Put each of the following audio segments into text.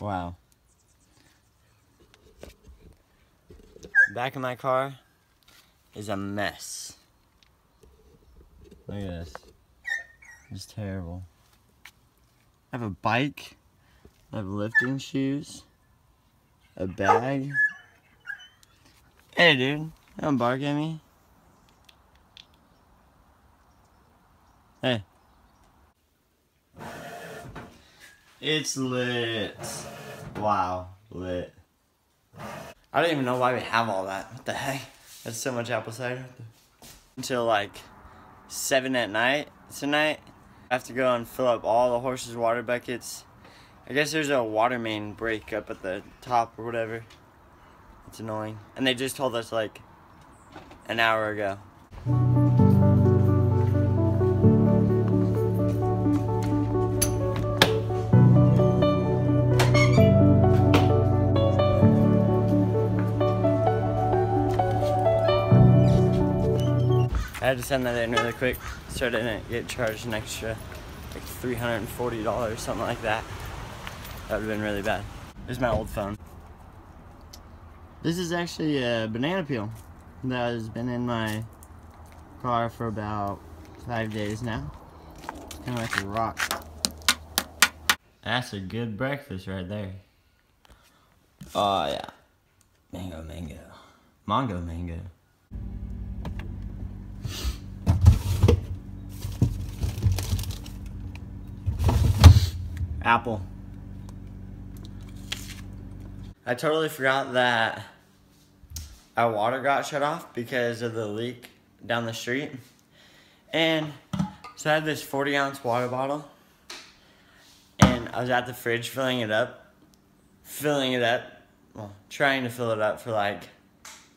Wow. Back of my car is a mess. Look at this. It's terrible. I have a bike. I have lifting shoes. A bag. Hey, dude. Don't bark at me. Hey. It's lit. Wow, lit. I don't even know why we have all that. What the heck? That's so much apple cider. Until like 7 at night tonight. I have to go and fill up all the horses' water buckets. I guess there's a water main break up at the top or whatever. It's annoying. And they just told us like an hour ago. I had to send that in really quick so I didn't get charged an extra like $340, something like that. That would have been really bad. This is my old phone. This is actually a banana peel that has been in my car for about five days now. It's kind of like a rock. That's a good breakfast right there. Oh yeah. Mango, mango. Mango, mango. Apple. I totally forgot that our water got shut off because of the leak down the street. And so I had this 40 ounce water bottle and I was at the fridge filling it up, filling it up, well, trying to fill it up for like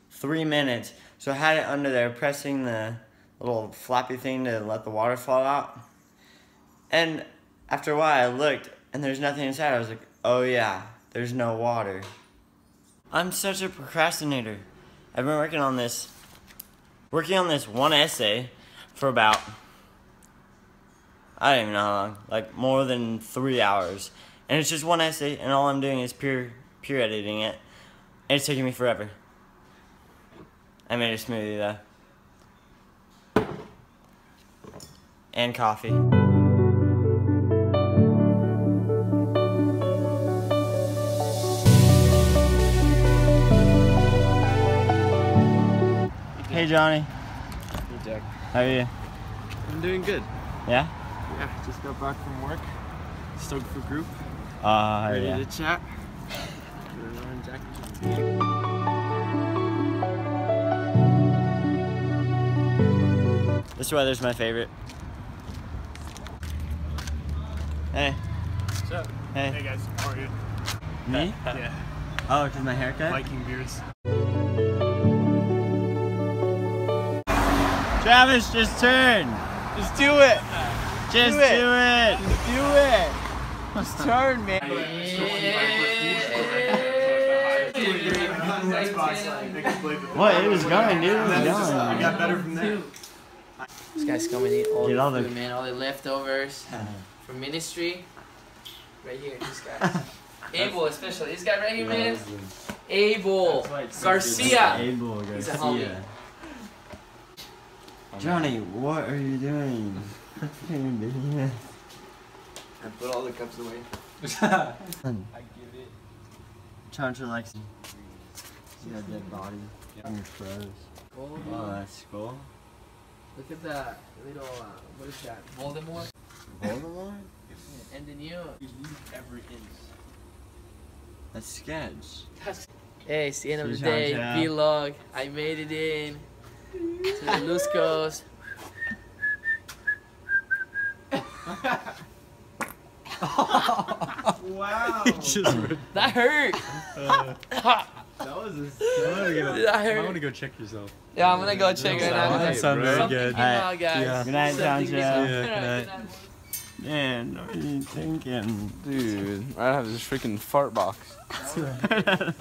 three minutes. So I had it under there pressing the little flappy thing to let the water fall out. And after a while I looked and there's nothing inside. I was like, oh yeah, there's no water. I'm such a procrastinator. I've been working on this, working on this one essay for about, I don't even know how long, like more than three hours. And it's just one essay, and all I'm doing is pure, pure editing it. And it's taking me forever. I made a smoothie though. And coffee. Hey Johnny, Hey Jack. how are you? I'm doing good. Yeah? Yeah, just got back from work. Stoked for group. Uh, Ready yeah. to chat. Jack. This weather's my favorite. Hey, What's up? hey, Hey guys, how are you? me? Yeah. Oh, it's my haircut? Viking beers. Travis, just turn! Just do it. Just do Do it. it! Just do it. Just turn, man. What? It was going, dude. It was going. got better from there. This guy's coming to eat all Get the all the- food, man. All the leftovers from ministry. Right here, this guy. Abel, especially. This guy right here, man. Abel Garcia. Abel He's a Garcia. Johnny, what are you doing? I put all the cups away. Chancha likes it. See that dead body on your froze. Oh, Oh, that's cool. look at that little, uh, what is that? Voldemort? Voldemort? And then you. Every inch. That's sketch. Hey, it's the end of the day. Vlog. I made it in to the Luscos. Wow. That hurt. Uh, that was a. that hurt. I want to go check yourself. Yeah, I'm gonna go check right now. That sound very good. came out, guys. Yeah. Good night, Something Sancho. Yeah, good night. Man, what are you thinking? Dude, I have this freaking fart box. Solid.